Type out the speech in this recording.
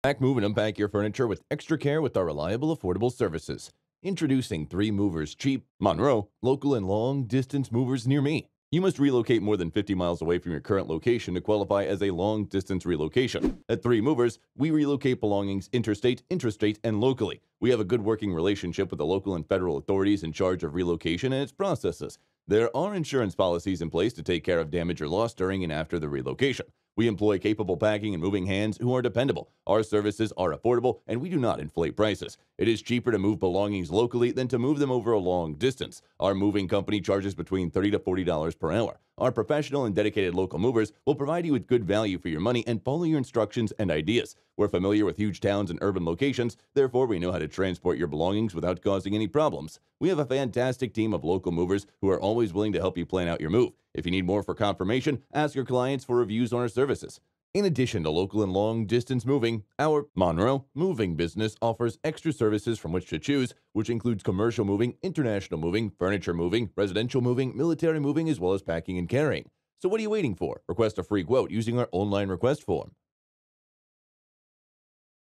Pack, move, and unpack your furniture with extra care with our reliable, affordable services. Introducing Three Movers Cheap, Monroe, local and long distance movers near me. You must relocate more than 50 miles away from your current location to qualify as a long distance relocation. At Three Movers, we relocate belongings interstate, intrastate, and locally. We have a good working relationship with the local and federal authorities in charge of relocation and its processes. There are insurance policies in place to take care of damage or loss during and after the relocation. We employ capable packing and moving hands who are dependable. Our services are affordable and we do not inflate prices. It is cheaper to move belongings locally than to move them over a long distance. Our moving company charges between 30 to $40 per hour. Our professional and dedicated local movers will provide you with good value for your money and follow your instructions and ideas. We're familiar with huge towns and urban locations, therefore, we know how to transport your belongings without causing any problems. We have a fantastic team of local movers who are always willing to help you plan out your move. If you need more for confirmation, ask your clients for reviews on our services. In addition to local and long distance moving, our Monroe moving business offers extra services from which to choose, which includes commercial moving, international moving, furniture moving, residential moving, military moving, as well as packing and carrying. So what are you waiting for? Request a free quote using our online request form.